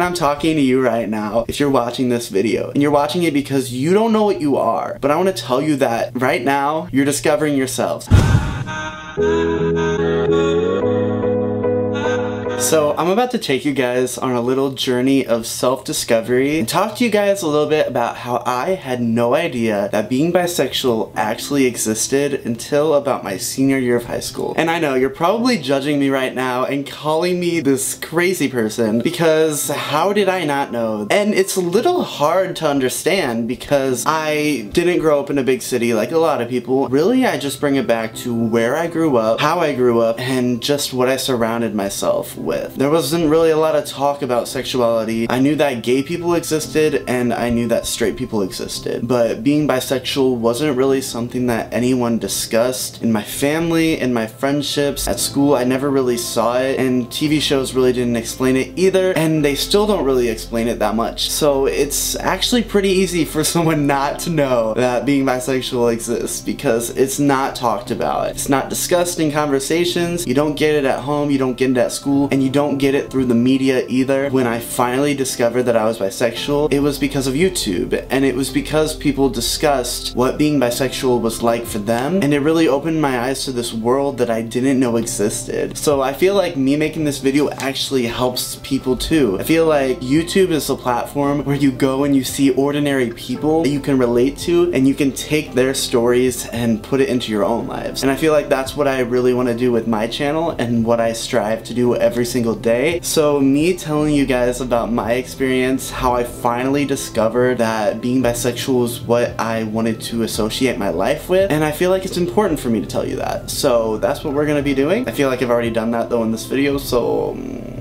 And I'm talking to you right now if you're watching this video. And you're watching it because you don't know what you are. But I want to tell you that right now, you're discovering yourselves. So I'm about to take you guys on a little journey of self-discovery and talk to you guys a little bit about how I had no idea that being bisexual actually existed until about my senior year of high school. And I know you're probably judging me right now and calling me this crazy person because how did I not know? And it's a little hard to understand because I didn't grow up in a big city like a lot of people. Really, I just bring it back to where I grew up, how I grew up, and just what I surrounded myself with with. There wasn't really a lot of talk about sexuality. I knew that gay people existed and I knew that straight people existed. But being bisexual wasn't really something that anyone discussed. In my family, in my friendships, at school, I never really saw it and TV shows really didn't explain it either and they still don't really explain it that much. So it's actually pretty easy for someone not to know that being bisexual exists because it's not talked about. It's not discussed in conversations. You don't get it at home, you don't get it at school, and and you don't get it through the media either. When I finally discovered that I was bisexual, it was because of YouTube, and it was because people discussed what being bisexual was like for them, and it really opened my eyes to this world that I didn't know existed. So I feel like me making this video actually helps people too. I feel like YouTube is a platform where you go and you see ordinary people that you can relate to, and you can take their stories and put it into your own lives. And I feel like that's what I really want to do with my channel, and what I strive to do every single day. So me telling you guys about my experience, how I finally discovered that being bisexual is what I wanted to associate my life with, and I feel like it's important for me to tell you that. So that's what we're gonna be doing. I feel like I've already done that though in this video, so mm,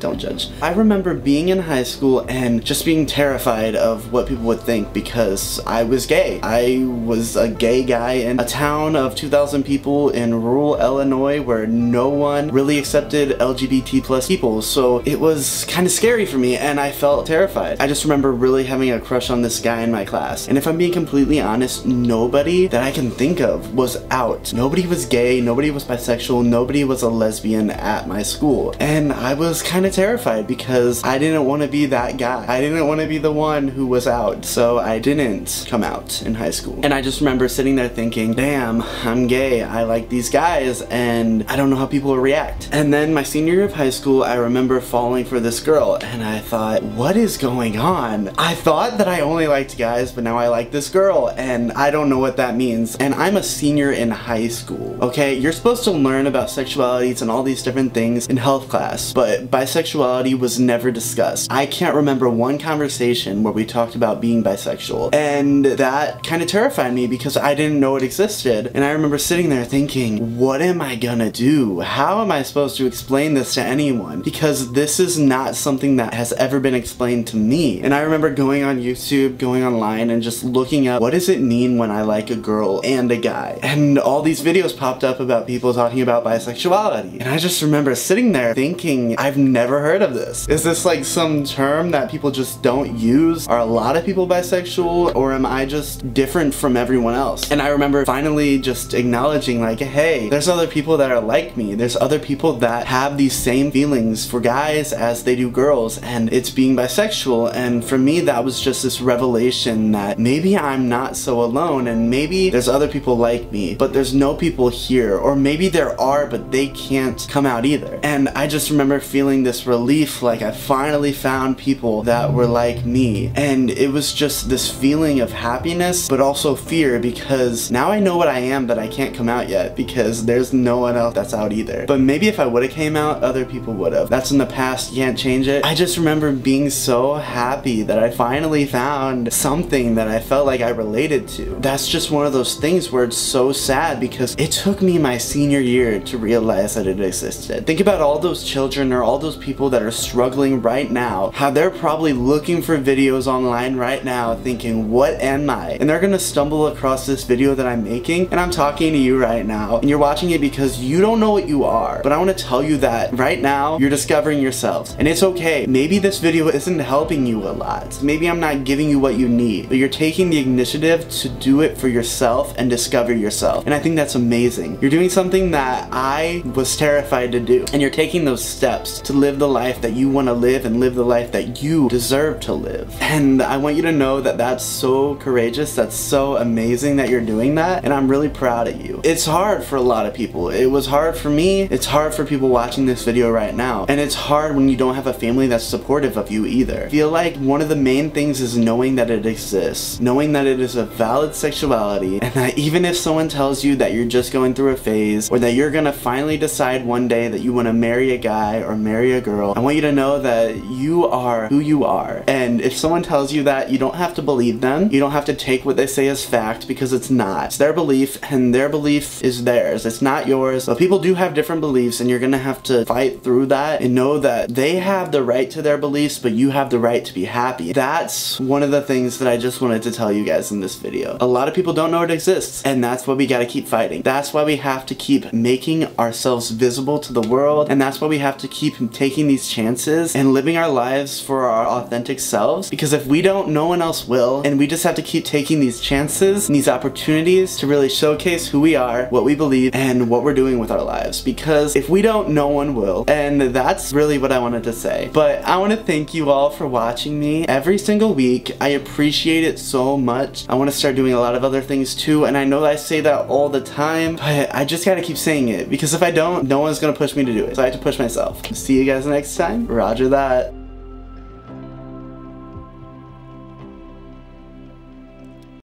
don't judge. I remember being in high school and just being terrified of what people would think because I was gay. I was a gay guy in a town of 2,000 people in rural Illinois where no one really accepted LGBT plus people. So it was kind of scary for me and I felt terrified. I just remember really having a crush on this guy in my class. And if I'm being completely honest, nobody that I can think of was out. Nobody was gay, nobody was bisexual, nobody was a lesbian at my school. And I was kind of of terrified because I didn't want to be that guy. I didn't want to be the one who was out, so I didn't come out in high school. And I just remember sitting there thinking, damn, I'm gay, I like these guys, and I don't know how people will react. And then my senior year of high school, I remember falling for this girl, and I thought, what is going on? I thought that I only liked guys, but now I like this girl, and I don't know what that means. And I'm a senior in high school, okay? You're supposed to learn about sexualities and all these different things in health class, but bisexuality bisexuality was never discussed. I can't remember one conversation where we talked about being bisexual. And that kind of terrified me because I didn't know it existed. And I remember sitting there thinking, what am I gonna do? How am I supposed to explain this to anyone? Because this is not something that has ever been explained to me. And I remember going on YouTube, going online, and just looking up what does it mean when I like a girl and a guy? And all these videos popped up about people talking about bisexuality. And I just remember sitting there thinking, I've never never heard of this. Is this like some term that people just don't use? Are a lot of people bisexual or am I just different from everyone else? And I remember finally just acknowledging like, hey, there's other people that are like me. There's other people that have these same feelings for guys as they do girls and it's being bisexual. And for me, that was just this revelation that maybe I'm not so alone and maybe there's other people like me, but there's no people here. Or maybe there are, but they can't come out either. And I just remember feeling this this relief like I finally found people that were like me. And it was just this feeling of happiness but also fear because now I know what I am but I can't come out yet because there's no one else that's out either. But maybe if I would have came out other people would have that's in the past you can't change it. I just remember being so happy that I finally found something that I felt like I related to. That's just one of those things where it's so sad because it took me my senior year to realize that it existed. Think about all those children or all those people people that are struggling right now, how they're probably looking for videos online right now thinking, what am I? And they're gonna stumble across this video that I'm making and I'm talking to you right now and you're watching it because you don't know what you are. But I wanna tell you that right now, you're discovering yourselves and it's okay. Maybe this video isn't helping you a lot. Maybe I'm not giving you what you need, but you're taking the initiative to do it for yourself and discover yourself. And I think that's amazing. You're doing something that I was terrified to do and you're taking those steps to live live the life that you want to live and live the life that you deserve to live. And I want you to know that that's so courageous, that's so amazing that you're doing that, and I'm really proud of you. It's hard for a lot of people. It was hard for me, it's hard for people watching this video right now, and it's hard when you don't have a family that's supportive of you either. I feel like one of the main things is knowing that it exists, knowing that it is a valid sexuality, and that even if someone tells you that you're just going through a phase, or that you're gonna finally decide one day that you wanna marry a guy or marry a girl, I want you to know that you are who you are. And if someone tells you that, you don't have to believe them. You don't have to take what they say as fact because it's not. It's their belief and their belief is theirs. It's not yours. But people do have different beliefs and you're gonna have to fight through that and know that they have the right to their beliefs, but you have the right to be happy. That's one of the things that I just wanted to tell you guys in this video. A lot of people don't know it exists and that's why we gotta keep fighting. That's why we have to keep making ourselves visible to the world and that's why we have to keep taking these chances and living our lives for our authentic selves because if we don't, no one else will and we just have to keep taking these chances and these opportunities to really showcase who we are, what we believe, and what we're doing with our lives because if we don't, no one will and that's really what I wanted to say. But I want to thank you all for watching me every single week. I appreciate it so much. I want to start doing a lot of other things too and I know I say that all the time but I just gotta keep saying it because if I don't, no one's gonna push me to do it. So I have to push myself. See you guys next time. Roger that.